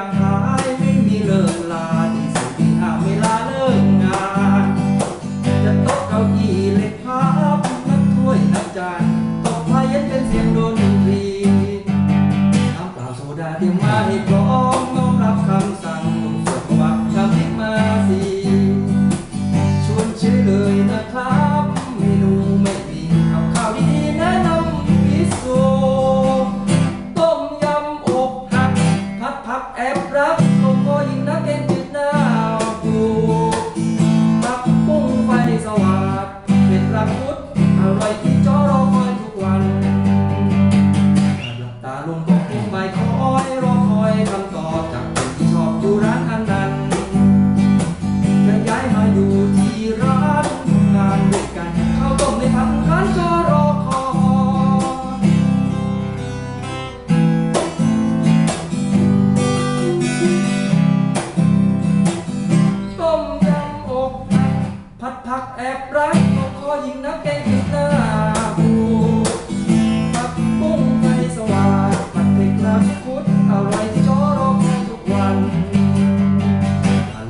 ต่างหายไม่มีเลิกลาที่สุดที่ห้ามเวลาเลิกงาน จะโต๊ะเก้าอี้เล็กพับนักถ้วยนักจานตกพายันเป็นเสียงดนตรีน้ำเปล่าโซดาเตรียมมาให้พร้อมน้อมรับคำสั่งสวดวักทำให้มาสีชวนเชื่อเลยนะครับ บรักของคอยิงนักแกงหน้าบูปักปุ้งไฟสว่างปัดเกล็ดลับคุดอะไรที่จอรอคอยทุกวัน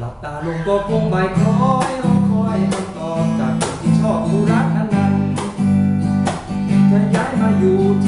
หลับตาลงก็คงใบายคอยรอคอยคำตอบจากคนที่ชอบดูรักนั้นั้นจะย้ายมาอยู่ที่